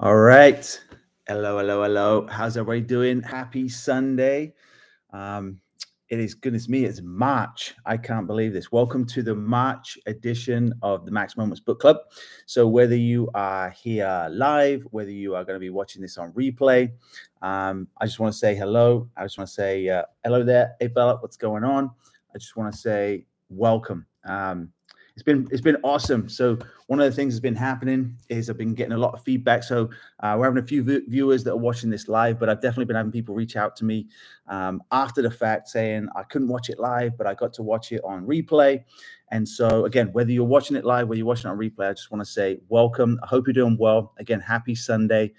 All right. Hello, hello, hello. How's everybody doing? Happy Sunday. Um, it is goodness me, it's March. I can't believe this. Welcome to the March edition of the Max Moments Book Club. So, whether you are here live, whether you are going to be watching this on replay, um, I just want to say hello. I just want to say uh, hello there. Hey, Bella, what's going on? I just want to say welcome. Um, it's been it's been awesome. So one of the things that's been happening is I've been getting a lot of feedback. So uh, we're having a few viewers that are watching this live, but I've definitely been having people reach out to me um, after the fact saying I couldn't watch it live, but I got to watch it on replay. And so again, whether you're watching it live, whether you're watching on replay, I just want to say welcome. I hope you're doing well. Again, happy Sunday.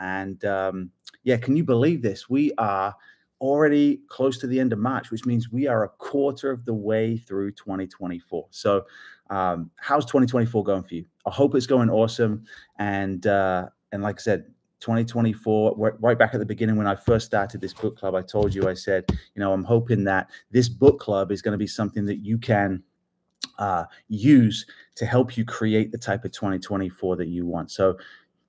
And um, yeah, can you believe this? We are already close to the end of March, which means we are a quarter of the way through 2024. So um, how's 2024 going for you? I hope it's going awesome. And uh, and like I said, 2024, right back at the beginning when I first started this book club, I told you, I said, you know, I'm hoping that this book club is going to be something that you can uh, use to help you create the type of 2024 that you want. So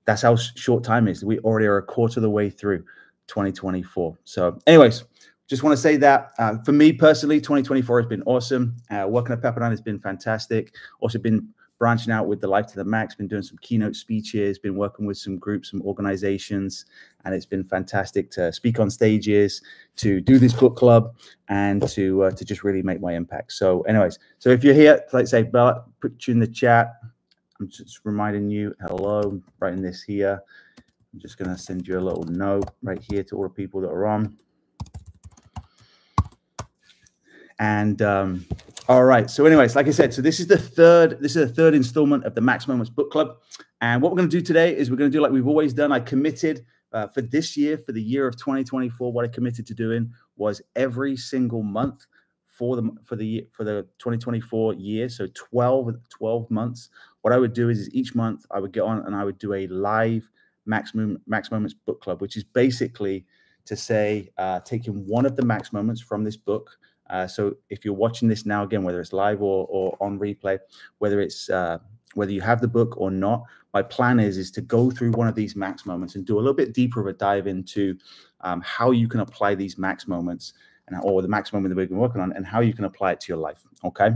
that's how short time is. We already are a quarter of the way through 2024. So, anyways, just want to say that uh, for me personally, 2024 has been awesome. Uh, working at Pepperdine has been fantastic. Also been branching out with the Life to the Max, been doing some keynote speeches, been working with some groups, some organizations, and it's been fantastic to speak on stages, to do this book club, and to uh, to just really make my impact. So, anyways, so if you're here, like say, put you in the chat. I'm just reminding you, hello, writing this here. I'm just going to send you a little note right here to all the people that are on. And um, all right. So, anyways, like I said, so this is the third. This is the third installment of the Max Moments Book Club. And what we're going to do today is we're going to do like we've always done. I committed uh, for this year, for the year of 2024. What I committed to doing was every single month for the for the for the 2024 year. So 12 12 months. What I would do is, is each month I would get on and I would do a live Max, Max Moments Book Club, which is basically to say uh, taking one of the Max Moments from this book uh, so if you're watching this now again, whether it's live or, or on replay, whether it's uh, whether you have the book or not, my plan is is to go through one of these max moments and do a little bit deeper of a dive into um, how you can apply these max moments and or the max moment that we've been working on and how you can apply it to your life. Okay.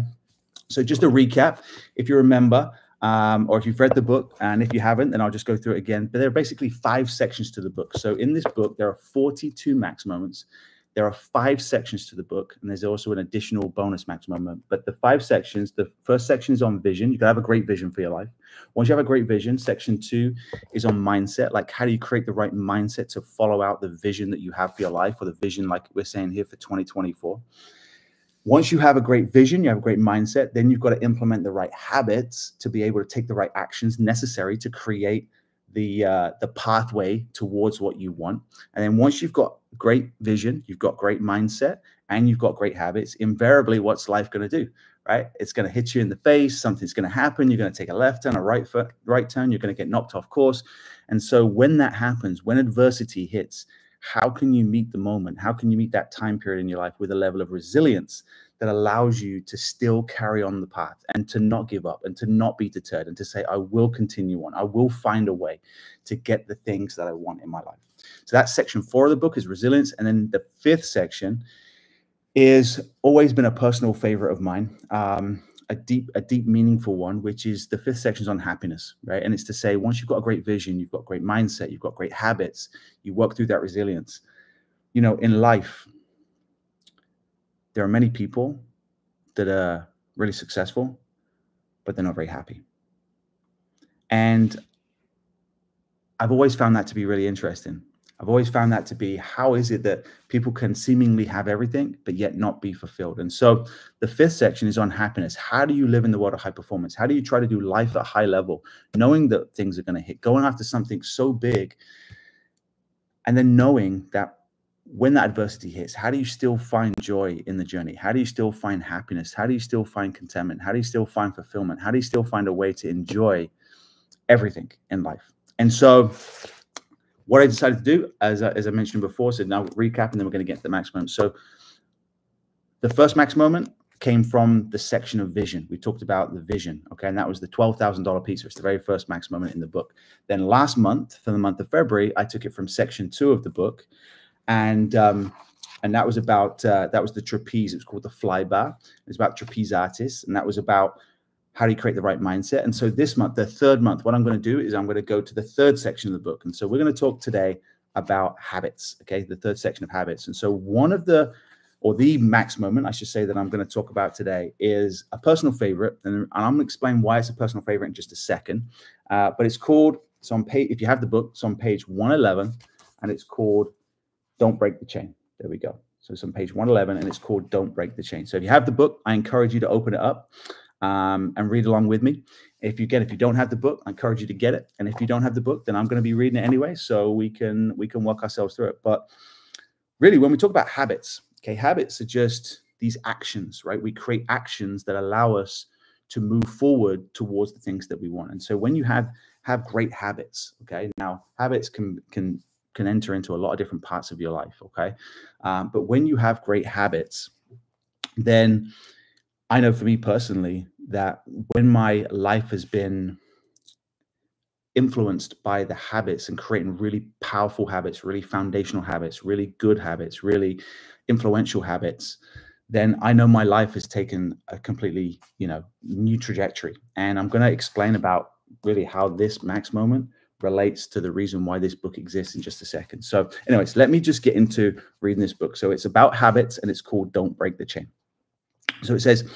So just a recap, if you remember, um, or if you've read the book, and if you haven't, then I'll just go through it again. But there are basically five sections to the book. So in this book, there are 42 max moments. There are five sections to the book, and there's also an additional bonus max moment. But the five sections, the first section is on vision. You can have a great vision for your life. Once you have a great vision, section two is on mindset. Like, how do you create the right mindset to follow out the vision that you have for your life, or the vision, like we're saying here for 2024? Once you have a great vision, you have a great mindset, then you've got to implement the right habits to be able to take the right actions necessary to create the uh, the pathway towards what you want. And then once you've got great vision, you've got great mindset, and you've got great habits, invariably, what's life going to do? Right? It's going to hit you in the face. Something's going to happen. You're going to take a left turn, a right foot, right turn. You're going to get knocked off course. And so when that happens, when adversity hits, how can you meet the moment? How can you meet that time period in your life with a level of resilience that allows you to still carry on the path and to not give up and to not be deterred and to say, I will continue on. I will find a way to get the things that I want in my life. So that's section four of the book is resilience. And then the fifth section is always been a personal favorite of mine. Um, a deep, a deep, meaningful one, which is the fifth section is on happiness, right? And it's to say, once you've got a great vision, you've got great mindset, you've got great habits, you work through that resilience. You know, in life, there are many people that are really successful, but they're not very happy. And I've always found that to be really interesting. I've always found that to be how is it that people can seemingly have everything, but yet not be fulfilled? And so the fifth section is on happiness. How do you live in the world of high performance? How do you try to do life at a high level, knowing that things are going to hit, going after something so big, and then knowing that when that adversity hits, how do you still find joy in the journey? How do you still find happiness? How do you still find contentment? How do you still find fulfillment? How do you still find a way to enjoy everything in life? And so what I decided to do, as I, as I mentioned before, so now recap, and then we're going to get to the max moment. So the first max moment came from the section of vision. We talked about the vision, okay, and that was the twelve thousand dollar piece, pizza. It's the very first max moment in the book. Then last month, for the month of February, I took it from section two of the book, and um, and that was about uh, that was the trapeze. It was called the fly bar. It was about trapeze artists, and that was about how do you create the right mindset. And so this month, the third month, what I'm going to do is I'm going to go to the third section of the book, and so we're going to talk today about habits. Okay, the third section of habits. And so one of the or the max moment, I should say, that I'm going to talk about today is a personal favorite, and I'm going to explain why it's a personal favorite in just a second. Uh, but it's called. It's on page. If you have the book, it's on page 111, and it's called "Don't Break the Chain." There we go. So it's on page 111 and it's called Don't Break the Chain. So if you have the book, I encourage you to open it up um, and read along with me. If you get, if you don't have the book, I encourage you to get it. And if you don't have the book, then I'm going to be reading it anyway, so we can we can work ourselves through it. But really, when we talk about habits, okay, habits are just these actions, right? We create actions that allow us to move forward towards the things that we want. And so when you have have great habits, okay, now habits can can can enter into a lot of different parts of your life. Okay. Um, but when you have great habits, then I know for me personally that when my life has been influenced by the habits and creating really powerful habits, really foundational habits, really good habits, really influential habits, then I know my life has taken a completely, you know, new trajectory. And I'm going to explain about really how this max moment relates to the reason why this book exists in just a second. So, anyways, let me just get into reading this book. So, it's about habits and it's called Don't Break the Chain. So, it says,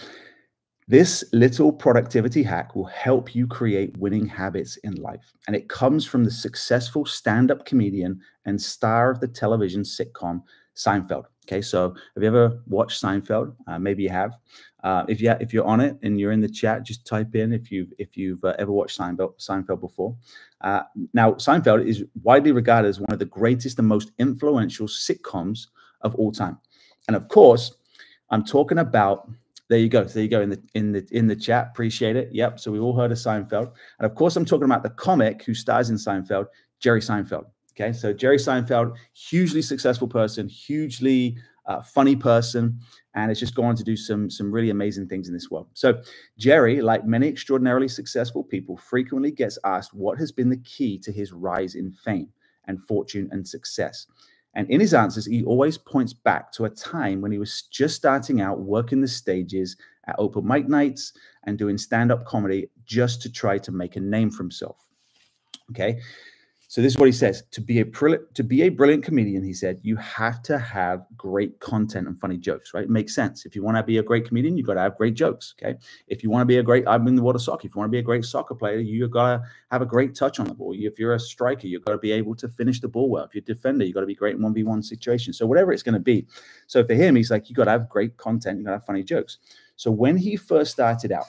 this little productivity hack will help you create winning habits in life. And it comes from the successful stand up comedian and star of the television sitcom Seinfeld. Okay, so have you ever watched Seinfeld? Uh, maybe you have. Uh, if you if you're on it and you're in the chat, just type in if you've if you've uh, ever watched Seinfeld Seinfeld before. Uh, now, Seinfeld is widely regarded as one of the greatest and most influential sitcoms of all time, and of course, I'm talking about. There you go. So there you go in the in the in the chat. Appreciate it. Yep. So we've all heard of Seinfeld, and of course, I'm talking about the comic who stars in Seinfeld, Jerry Seinfeld. Okay, so Jerry Seinfeld, hugely successful person, hugely uh, funny person, and it's just gone on to do some some really amazing things in this world. So Jerry, like many extraordinarily successful people, frequently gets asked what has been the key to his rise in fame and fortune and success. And in his answers, he always points back to a time when he was just starting out working the stages at open mic nights and doing stand-up comedy just to try to make a name for himself. Okay. So this is what he says: to be a to be a brilliant comedian, he said, you have to have great content and funny jokes. Right? It makes sense. If you want to be a great comedian, you've got to have great jokes. Okay. If you want to be a great, I'm in the water soccer. If you want to be a great soccer player, you've got to have a great touch on the ball. If you're a striker, you've got to be able to finish the ball well. If you're a defender, you've got to be great in one v one situations. So whatever it's going to be. So for him, he's like, you've got to have great content. You've got to have funny jokes. So when he first started out,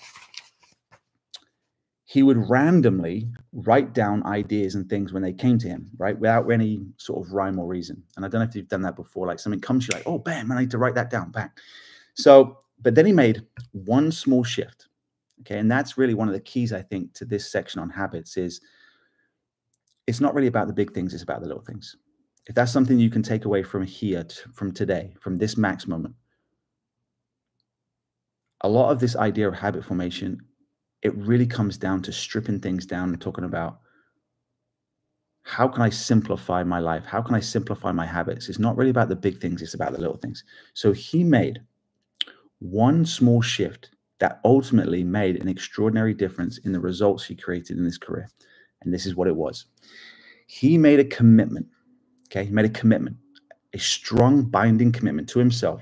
he would randomly write down ideas and things when they came to him, right? Without any sort of rhyme or reason. And I don't know if you've done that before. Like something comes to you like, oh, bam, I need to write that down, bang. So, but then he made one small shift. Okay. And that's really one of the keys, I think, to this section on habits is it's not really about the big things, it's about the little things. If that's something you can take away from here, from today, from this max moment, a lot of this idea of habit formation it really comes down to stripping things down and talking about how can I simplify my life? How can I simplify my habits? It's not really about the big things, it's about the little things. So he made one small shift that ultimately made an extraordinary difference in the results he created in his career. And this is what it was. He made a commitment. Okay. He made a commitment, a strong binding commitment to himself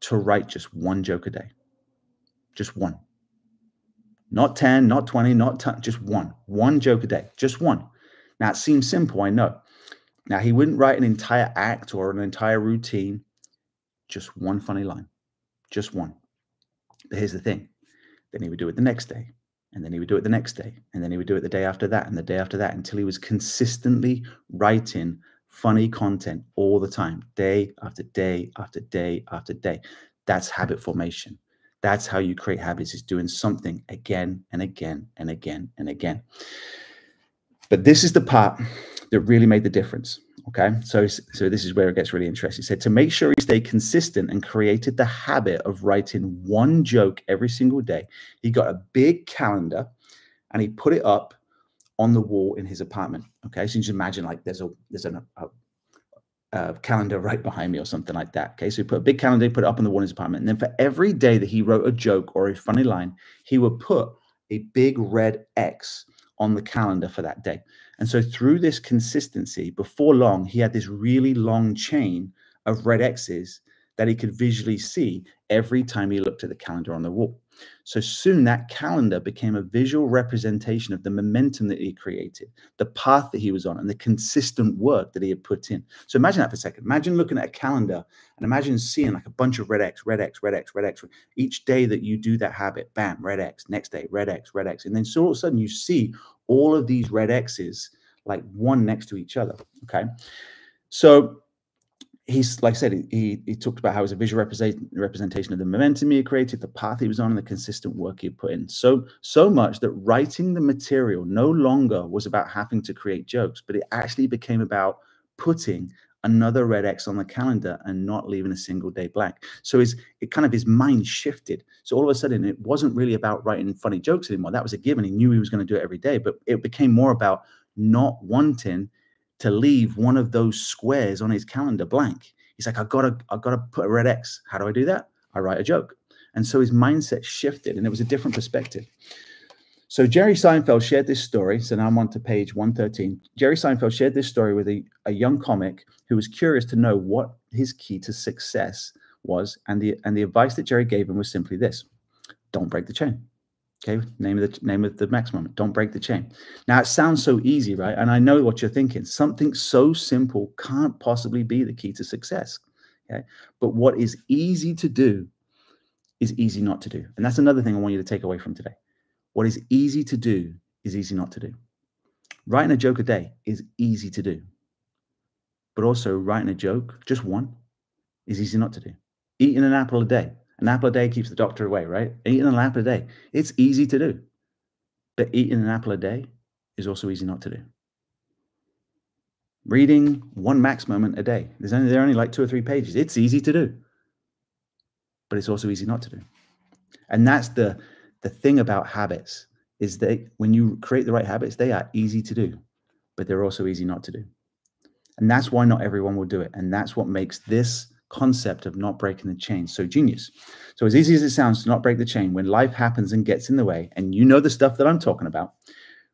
to write just one joke a day. Just one. Not 10, not 20, not 10, just one. One joke a day, just one. Now, it seems simple, I know. Now, he wouldn't write an entire act or an entire routine, just one funny line, just one. But here's the thing then he would do it the next day, and then he would do it the next day, and then he would do it the day after that, and the day after that, until he was consistently writing funny content all the time, day after day after day after day. That's habit formation. That's how you create habits is doing something again and again and again and again. But this is the part that really made the difference. Okay, so so this is where it gets really interesting. Said to make sure he stayed consistent and created the habit of writing one joke every single day. He got a big calendar, and he put it up on the wall in his apartment. Okay, so you just imagine like there's a there's an, a, a calendar right behind me or something like that. Okay, so he put a big calendar, put it up on the in his apartment, and then for every day that he wrote a joke or a funny line, he would put a big red X on the calendar for that day. And so through this consistency, before long, he had this really long chain of red X's that he could visually see every time he looked at the calendar on the wall. So soon that calendar became a visual representation of the momentum that he created, the path that he was on, and the consistent work that he had put in. So imagine that for a second. Imagine looking at a calendar and imagine seeing like a bunch of red X, red X, red X, red X. Each day that you do that habit, bam, red X, next day, red X, red X. And then so all of a sudden you see all of these red X's like one next to each other. Okay. So he's like I said, he he talked about how it was a visual represent, representation of the momentum he created, the path he was on, and the consistent work he put in. So so much that writing the material no longer was about having to create jokes, but it actually became about putting another red X on the calendar and not leaving a single day blank. So his it kind of his mind shifted. So all of a sudden it wasn't really about writing funny jokes anymore. That was a given. He knew he was going to do it every day, but it became more about not wanting to leave one of those squares on his calendar blank. He's like, I gotta, I gotta put a red X. How do I do that? I write a joke. And so his mindset shifted and it was a different perspective. So Jerry Seinfeld shared this story. So now I'm on to page 113. Jerry Seinfeld shared this story with a, a young comic who was curious to know what his key to success was. And the and the advice that Jerry gave him was simply this: don't break the chain. Okay, name of the name of the max moment. Don't break the chain. Now it sounds so easy, right? And I know what you're thinking. Something so simple can't possibly be the key to success. Okay, but what is easy to do is easy not to do, and that's another thing I want you to take away from today. What is easy to do is easy not to do. Writing a joke a day is easy to do, but also writing a joke, just one, is easy not to do. Eating an apple a day an apple a day keeps the doctor away, right? Eating an apple a day. It's easy to do. But eating an apple a day is also easy not to do. Reading one max moment a day. There's only there are only like two or three pages. It's easy to do. But it's also easy not to do. And that's the the thing about habits is that when you create the right habits, they are easy to do, but they're also easy not to do. And that's why not everyone will do it. And that's what makes this concept of not breaking the chain so genius. So, as easy as it sounds to not break the chain, when life happens and gets in the way, and you know the stuff that I'm talking about,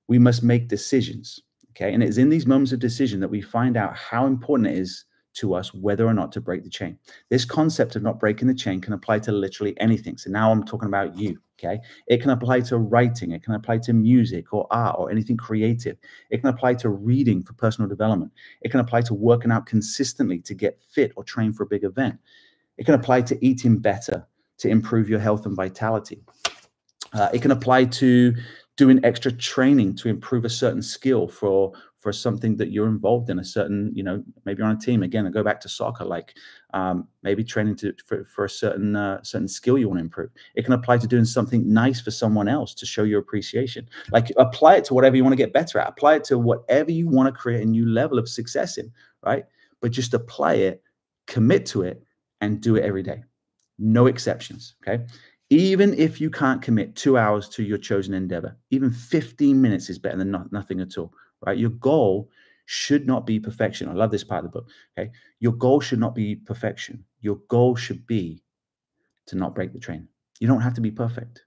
we must make decisions. Okay. And it's in these moments of decision that we find out how important it is to us whether or not to break the chain. This concept of not breaking the chain can apply to literally anything. So now I'm talking about you. Okay. It can apply to writing, it can apply to music or art or anything creative. It can apply to reading for personal development. It can apply to working out consistently to get fit or train for a big event. It can apply to eating better to improve your health and vitality. Uh, it can apply to doing extra training to improve a certain skill for for something that you're involved in a certain you know maybe on a team. Again go back to soccer like um, maybe training to for, for a certain uh, certain skill you want to improve. It can apply to doing something nice for someone else to show your appreciation. Like apply it to whatever you want to get better at. Apply it to whatever you want to create a new level of success in right? But just apply it commit to it and do it every day. No exceptions okay? Even if you can't commit two hours to your chosen endeavor even 15 minutes is better than not, nothing at all right? Your goal should not be perfection. I love this part of the book. Okay. Your goal should not be perfection. Your goal should be to not break the train. You don't have to be perfect,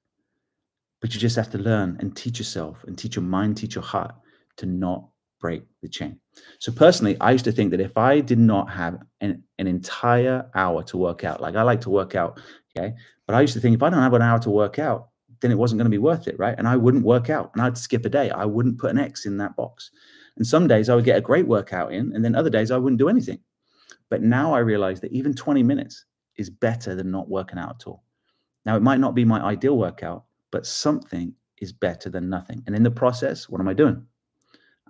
but you just have to learn and teach yourself and teach your mind, teach your heart to not break the chain. So personally, I used to think that if I did not have an, an entire hour to work out, like I like to work out, okay, but I used to think if I don't have an hour to work out, then it wasn't going to be worth it, right? And I wouldn't work out and I'd skip a day. I wouldn't put an X in that box. And some days I would get a great workout in, and then other days I wouldn't do anything. But now I realize that even 20 minutes is better than not working out at all. Now, it might not be my ideal workout, but something is better than nothing. And in the process, what am I doing?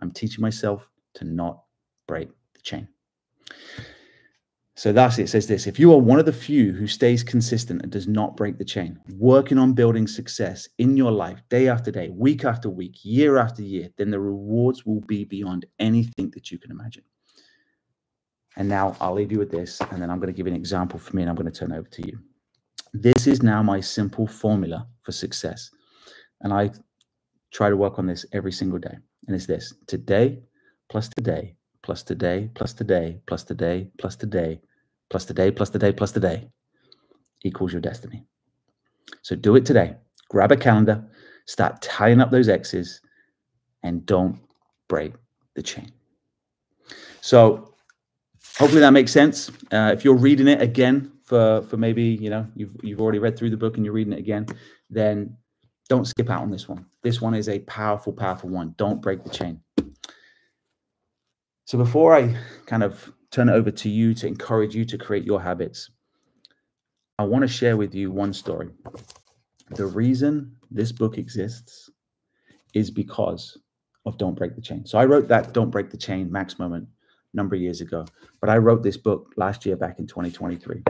I'm teaching myself to not break the chain. So that's it. says this if you are one of the few who stays consistent and does not break the chain, working on building success in your life day after day, week after week, year after year, then the rewards will be beyond anything that you can imagine. And now I'll leave you with this, and then I'm going to give an example for me, and I'm going to turn over to you. This is now my simple formula for success. And I try to work on this every single day. And it's this today plus today plus today plus today plus today plus today plus today plus today plus today equals your destiny. So do it today. Grab a calendar, start tying up those X's, and don't break the chain. So hopefully that makes sense. Uh, if you're reading it again for for maybe you know you've you've already read through the book and you're reading it again, then don't skip out on this one. This one is a powerful, powerful one. Don't break the chain. So before I kind of turn it over to you to encourage you to create your habits, I want to share with you one story. The reason this book exists is because of Don't Break the Chain. So I wrote that Don't Break the Chain Max Moment a number of years ago, but I wrote this book last year back in 2023.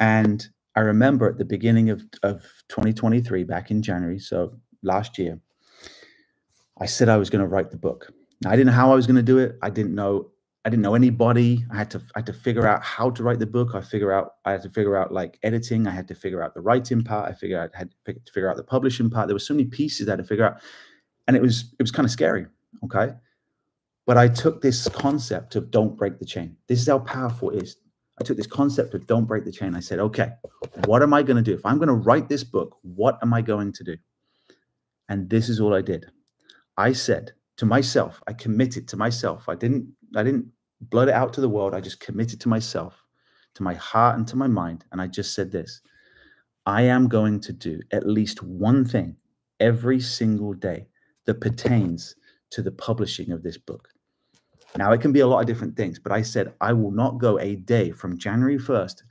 And I remember at the beginning of, of 2023, back in January, so last year, I said I was going to write the book. I didn't know how I was going to do it. I didn't know. I didn't know anybody. I had to. I had to figure out how to write the book. I figure out. I had to figure out like editing. I had to figure out the writing part. I figured out. Had to figure out the publishing part. There were so many pieces I had to figure out, and it was it was kind of scary. Okay, but I took this concept of don't break the chain. This is how powerful it is. I took this concept of don't break the chain. I said, okay, what am I going to do? If I'm going to write this book, what am I going to do? And this is all I did. I said to myself, I committed to myself. I didn't, I didn't blood it out to the world. I just committed to myself, to my heart and to my mind. And I just said this I am going to do at least one thing every single day that pertains to the publishing of this book. Now, it can be a lot of different things, but I said I will not go a day from January 1st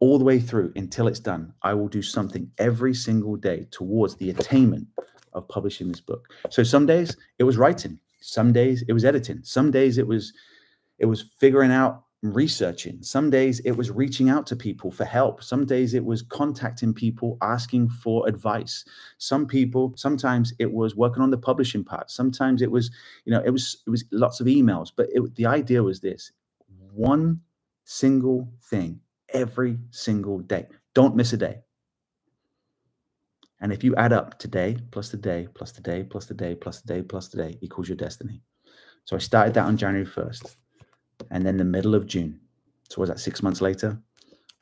all the way through until it's done. I will do something every single day towards the attainment of publishing this book. So some days it was writing, some days it was editing, some days it was it was figuring out researching. Some days it was reaching out to people for help. Some days it was contacting people asking for advice. Some people, sometimes it was working on the publishing part. Sometimes it was, you know, it was it was lots of emails. But it, the idea was this: one single thing every single day. Don't miss a day. And if you add up today plus today plus today plus today plus today plus today equals your destiny. So I started that on January 1st. And then the middle of June, so was that six months later,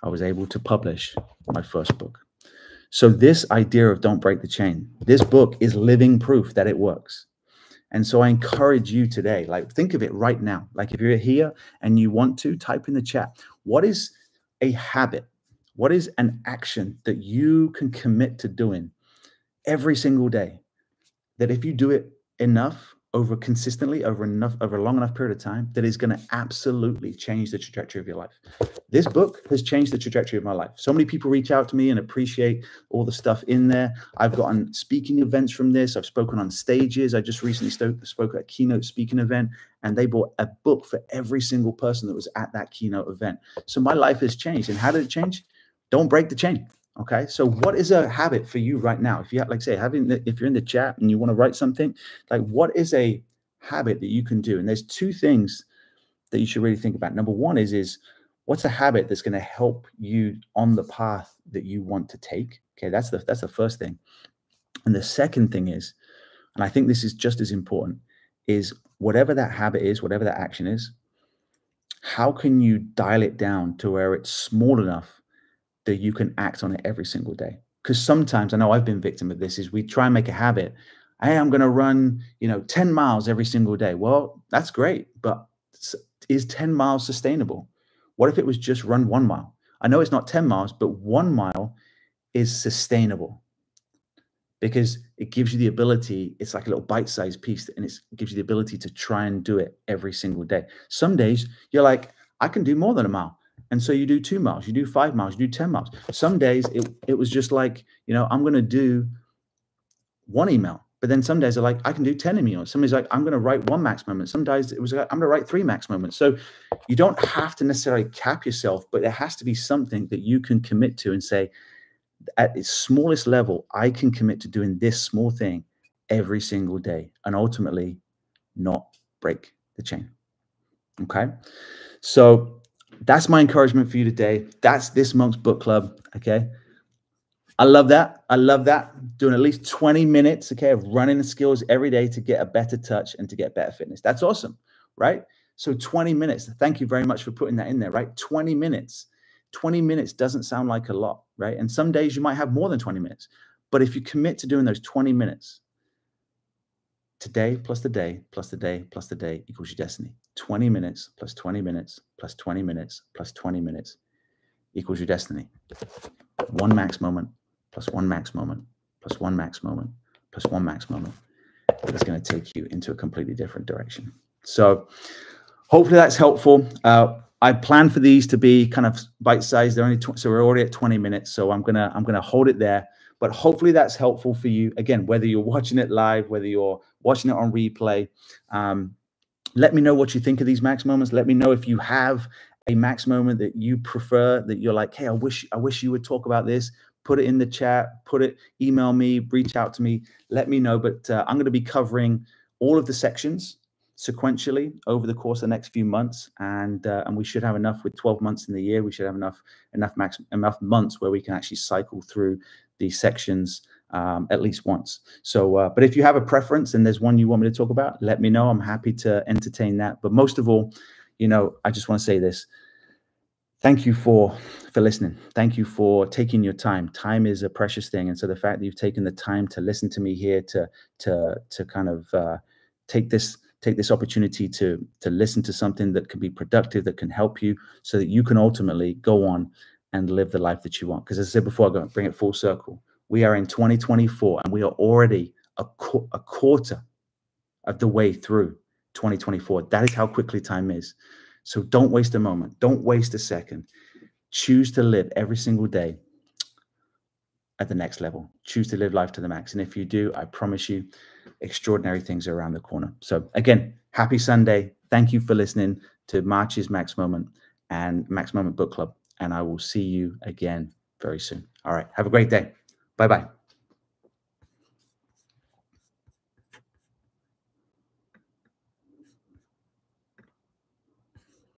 I was able to publish my first book. So this idea of don't break the chain, this book is living proof that it works. And so I encourage you today, like think of it right now. Like if you're here and you want to type in the chat, what is a habit? What is an action that you can commit to doing every single day? That if you do it enough, over consistently over enough over a long enough period of time that is going to absolutely change the trajectory of your life? This book has changed the trajectory of my life. So many people reach out to me and appreciate all the stuff in there. I've gotten speaking events from this. I've spoken on stages. I just recently spoke at a keynote speaking event and they bought a book for every single person that was at that keynote event. So my life has changed and how did it change don't break the chain Okay, so what is a habit for you right now? If you have, like say, having the, if you're in the chat and you want to write something, like what is a habit that you can do? And there's two things that you should really think about. Number one is is what's a habit that's going to help you on the path that you want to take? Okay, that's the that's the first thing. And the second thing is, and I think this is just as important, is whatever that habit is, whatever that action is, how can you dial it down to where it's small enough that you can act on it every single day. Because sometimes I know I've been victim of this is we try and make a habit. Hey, I'm going to run, you know, 10 miles every single day. Well, that's great, but is 10 miles sustainable? What if it was just run one mile? I know it's not 10 miles, but one mile is sustainable because it gives you the ability, it's like a little bite sized piece and it gives you the ability to try and do it every single day. Some days you're like, I can do more than a mile. And so you do two miles, you do five miles, you do 10 miles. Some days it, it was just like, you know, I'm going to do one email. But then some days are like, I can do 10 emails. somebody's like, I'm going to write one max moment. Some days it was like, I'm going to write three max moments. So you don't have to necessarily cap yourself, but there has to be something that you can commit to and say, at its smallest level, I can commit to doing this small thing every single day and ultimately not break the chain. Okay. So that's my encouragement for you today. That's this month's book club. Okay. I love that. I love that. Doing at least 20 minutes, okay, of running the skills every day to get a better touch and to get better fitness. That's awesome, right? So 20 minutes. Thank you very much for putting that in there, right? 20 minutes. 20 minutes doesn't sound like a lot, right? And some days you might have more than 20 minutes. But if you commit to doing those 20 minutes, today plus the day plus the day plus the day equals your destiny. 20 minutes plus 20 minutes plus 20 minutes plus 20 minutes equals your destiny. One max moment plus one max moment plus one max moment plus one max moment that's going to take you into a completely different direction. So hopefully that's helpful. Uh, I plan for these to be kind of bite sized. They're only so we're already at 20 minutes. So I'm gonna I'm gonna hold it there. But hopefully that's helpful for you. Again, whether you're watching it live, whether you're watching it on replay, um, let me know what you think of these max moments. Let me know if you have a max moment that you prefer that you're like, hey, I wish I wish you would talk about this put it in the chat, put it, email me, reach out to me, let me know. But uh, I'm going to be covering all of the sections sequentially over the course of the next few months, and uh, and we should have enough with 12 months in the year. We should have enough enough max enough months where we can actually cycle through these sections um, at least once. So, uh, but if you have a preference and there's one you want me to talk about, let me know. I'm happy to entertain that. But most of all, you know, I just want to say this thank you for for listening thank you for taking your time time is a precious thing and so the fact that you've taken the time to listen to me here to to to kind of uh, take this take this opportunity to to listen to something that can be productive that can help you so that you can ultimately go on and live the life that you want because as i said before i go bring it full circle we are in 2024 and we are already a, qu- a quarter of the way through 2024 that is how quickly time is so don't waste a moment. Don't waste a second. Choose to live every single day at the next level. Choose to live life to the max. And if you do, I promise you, extraordinary things are around the corner. So again, happy Sunday. Thank you for listening to March's Max Moment and Max Moment Book Club. And I will see you again very soon. All right. Have a great day. 拜拜。